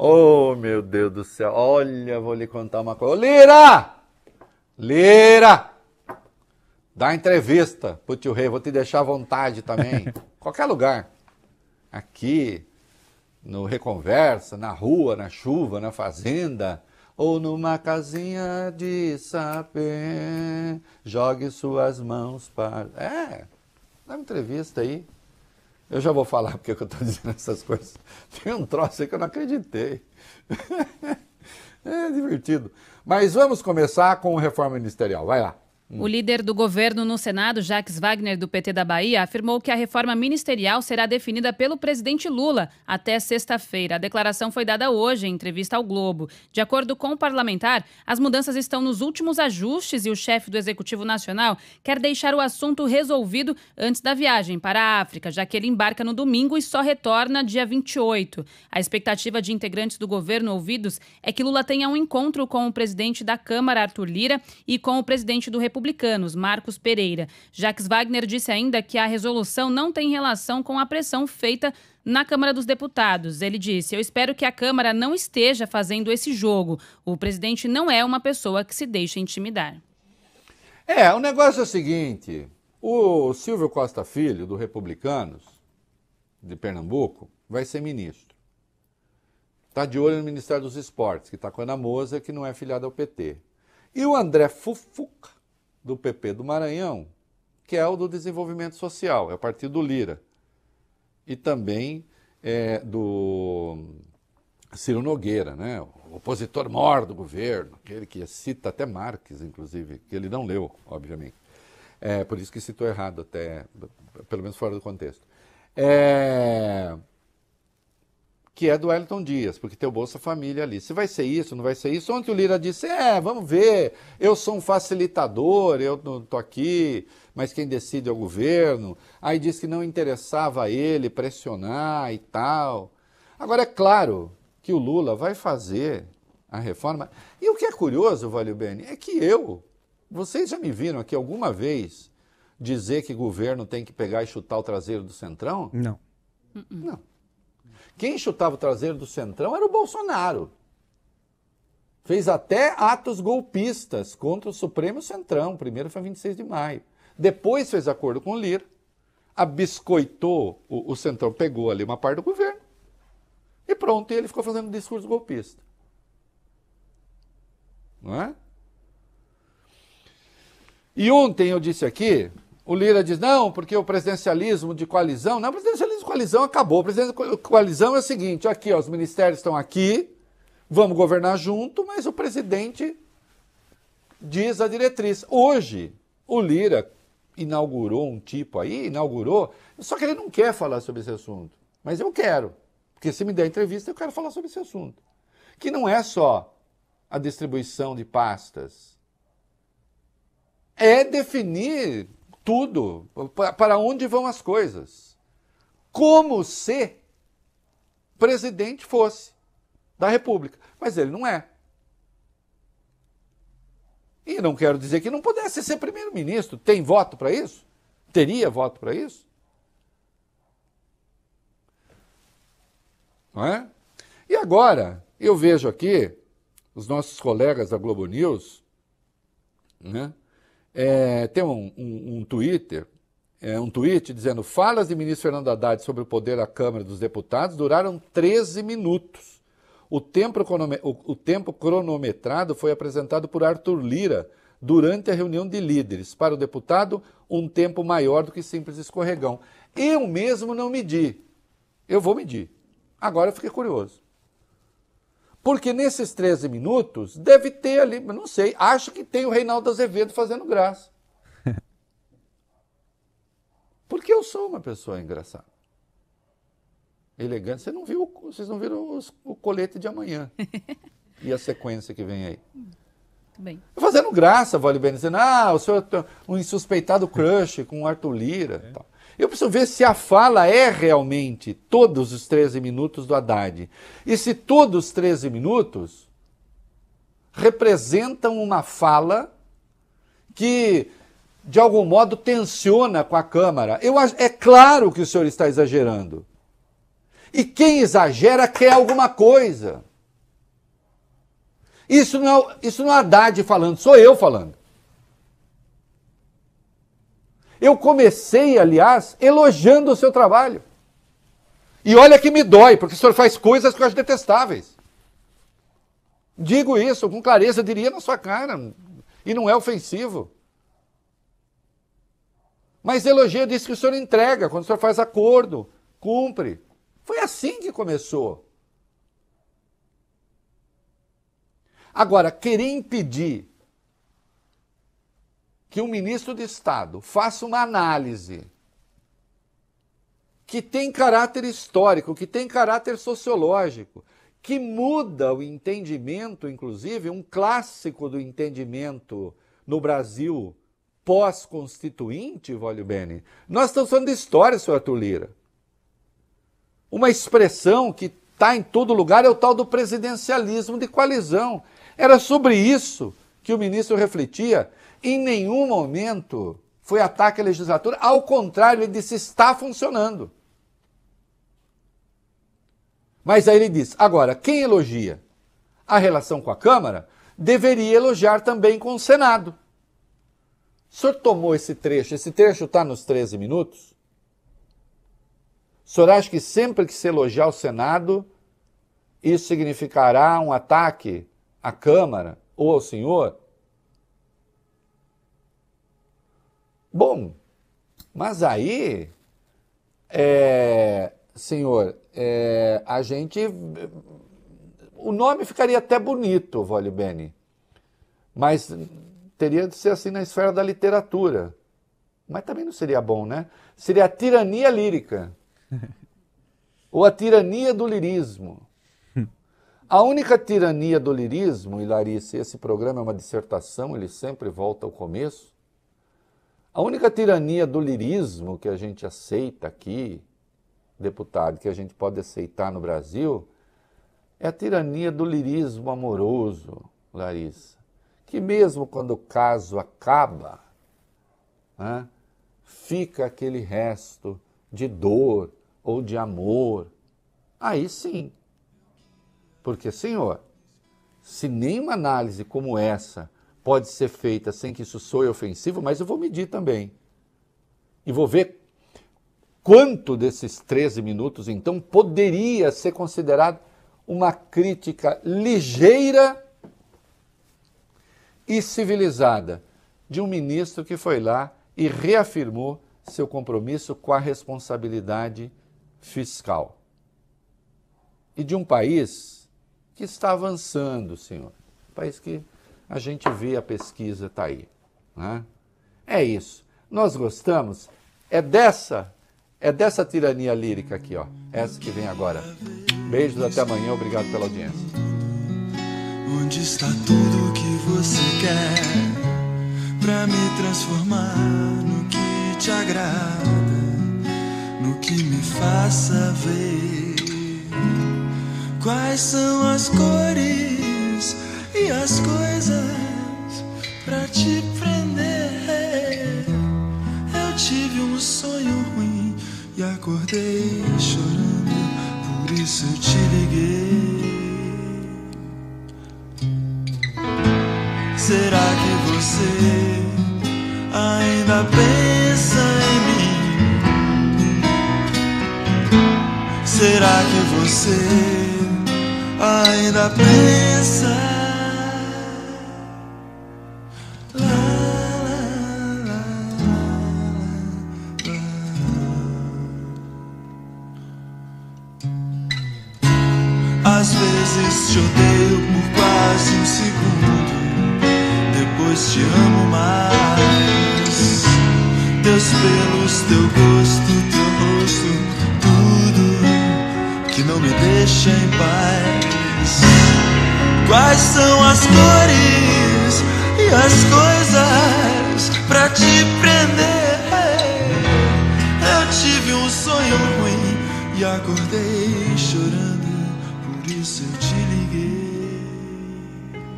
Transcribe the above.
Oh, meu Deus do céu. Olha, vou lhe contar uma coisa. Ô, Lira! Lira! Dá entrevista pro tio Rei. Vou te deixar à vontade também. Qualquer lugar. Aqui, no Reconversa, na rua, na chuva, na fazenda ou numa casinha de sapê, jogue suas mãos para. É, dá uma entrevista aí. Eu já vou falar porque eu estou dizendo essas coisas. Tem um troço aí que eu não acreditei. é divertido. Mas vamos começar com reforma ministerial. Vai lá. O líder do governo no Senado, Jacques Wagner, do PT da Bahia, afirmou que a reforma ministerial será definida pelo presidente Lula até sexta-feira. A declaração foi dada hoje em entrevista ao Globo. De acordo com o parlamentar, as mudanças estão nos últimos ajustes e o chefe do Executivo Nacional quer deixar o assunto resolvido antes da viagem para a África, já que ele embarca no domingo e só retorna dia 28. A expectativa de integrantes do governo ouvidos é que Lula tenha um encontro com o presidente da Câmara, Arthur Lira, e com o presidente do República republicanos, Marcos Pereira. Jacques Wagner disse ainda que a resolução não tem relação com a pressão feita na Câmara dos Deputados. Ele disse: Eu espero que a Câmara não esteja fazendo esse jogo. O presidente não é uma pessoa que se deixa intimidar. É, o negócio é o seguinte: o Silvio Costa Filho, do Republicanos, de Pernambuco, vai ser ministro. Está de olho no Ministério dos Esportes, que está com a Ana Moza, que não é filiada ao PT. E o André Fufuca, do PP do Maranhão, que é o do desenvolvimento social, é o partido do Lira. E também é, do Ciro Nogueira, né? o opositor maior do governo, aquele que cita até Marques, inclusive, que ele não leu, obviamente. É, por isso que citou errado, até, pelo menos fora do contexto. É, que é do Wellington Dias, porque tem o Bolsa Família ali. Se vai ser isso, não vai ser isso. Ontem o Lira disse: é, vamos ver, eu sou um facilitador, eu não estou aqui, mas quem decide é o governo. Aí disse que não interessava a ele pressionar e tal. Agora, é claro que o Lula vai fazer a reforma. E o que é curioso, Valeu Bene, é que eu, vocês já me viram aqui alguma vez dizer que governo tem que pegar e chutar o traseiro do Centrão? Não. Não. Quem chutava o traseiro do Centrão era o Bolsonaro. Fez até atos golpistas contra o Supremo Centrão. O primeiro foi 26 de maio. Depois fez acordo com o Lira, abiscoitou o, o Centrão, pegou ali uma parte do governo e pronto, ele ficou fazendo discurso golpista. Não é? E ontem eu disse aqui o Lira diz, não, porque o presidencialismo de coalizão. Não, o presidencialismo de coalizão acabou. O presidencialismo de coalizão é o seguinte: aqui, ó, os ministérios estão aqui, vamos governar junto, mas o presidente diz a diretriz. Hoje, o Lira inaugurou um tipo aí, inaugurou, só que ele não quer falar sobre esse assunto. Mas eu quero, porque se me der entrevista, eu quero falar sobre esse assunto. Que não é só a distribuição de pastas, é definir tudo, para onde vão as coisas. Como se presidente fosse da República. Mas ele não é. E não quero dizer que não pudesse ser primeiro-ministro. Tem voto para isso? Teria voto para isso? Não é? E agora, eu vejo aqui os nossos colegas da Globo News, né? É, tem um, um, um Twitter, é, um tweet dizendo: falas de ministro Fernando Haddad sobre o poder da Câmara dos Deputados duraram 13 minutos. O tempo, o, o tempo cronometrado foi apresentado por Arthur Lira durante a reunião de líderes. Para o deputado, um tempo maior do que simples escorregão. Eu mesmo não medi. Eu vou medir. Agora eu fiquei curioso. Porque nesses 13 minutos deve ter ali, não sei, acho que tem o Reinaldo Azevedo fazendo graça. Porque eu sou uma pessoa engraçada. Elegante. Você não viu, vocês não viram os, o colete de amanhã. e a sequência que vem aí. Bem. Fazendo graça, Vale Bene, dizendo, ah, o senhor é um insuspeitado crush com o Arthur Lira. É. Tal. Eu preciso ver se a fala é realmente todos os 13 minutos do Haddad. E se todos os 13 minutos representam uma fala que, de algum modo, tensiona com a Câmara. Eu, é claro que o senhor está exagerando. E quem exagera quer alguma coisa. Isso não é, isso não é Haddad falando, sou eu falando. Eu comecei, aliás, elogiando o seu trabalho. E olha que me dói, porque o senhor faz coisas que eu acho detestáveis. Digo isso com clareza, diria na sua cara. E não é ofensivo. Mas elogio diz que o senhor entrega, quando o senhor faz acordo, cumpre. Foi assim que começou. Agora, querer impedir que um ministro de Estado faça uma análise que tem caráter histórico, que tem caráter sociológico, que muda o entendimento, inclusive, um clássico do entendimento no Brasil pós-constituinte, Vólio Bene. Nós estamos falando de história, senhor Arthur Lira. Uma expressão que está em todo lugar é o tal do presidencialismo de coalizão. Era sobre isso que o ministro refletia. Em nenhum momento foi ataque à legislatura, ao contrário, ele disse: está funcionando. Mas aí ele diz: agora, quem elogia a relação com a Câmara deveria elogiar também com o Senado. O senhor tomou esse trecho, esse trecho está nos 13 minutos? O senhor acha que sempre que se elogiar o Senado, isso significará um ataque à Câmara ou ao senhor? Bom, mas aí, é, senhor, é, a gente. O nome ficaria até bonito, Vole Bene, mas teria de ser assim na esfera da literatura. Mas também não seria bom, né? Seria a tirania lírica. Ou a tirania do lirismo. A única tirania do lirismo, e Larissa, esse programa é uma dissertação, ele sempre volta ao começo. A única tirania do lirismo que a gente aceita aqui, deputado, que a gente pode aceitar no Brasil é a tirania do lirismo amoroso, Larissa. Que mesmo quando o caso acaba, né, fica aquele resto de dor ou de amor. Aí sim. Porque, senhor, se nenhuma análise como essa pode ser feita sem que isso soe ofensivo, mas eu vou medir também. E vou ver quanto desses 13 minutos, então, poderia ser considerado uma crítica ligeira e civilizada de um ministro que foi lá e reafirmou seu compromisso com a responsabilidade fiscal. E de um país que está avançando, senhor. Um país que a gente vê a pesquisa está aí. Né? É isso. Nós gostamos. É dessa é dessa tirania lírica aqui, ó. Essa que vem agora. Beijos, até amanhã. Obrigado pela audiência. Onde está tudo que você quer para me transformar no que te agrada, no que me faça ver quais são as cores e as coisas para te prender. Eu tive um sonho ruim e acordei chorando, por isso eu te liguei. Será que você ainda pensa em mim? Será que você ainda pensa? Às vezes te odeio por quase um segundo, depois te amo mais. Teus pelos, teu gosto, teu rosto, tudo que não me deixa em paz. Quais são as cores e as coisas pra te prender? Eu tive um sonho ruim e acordei seu dia.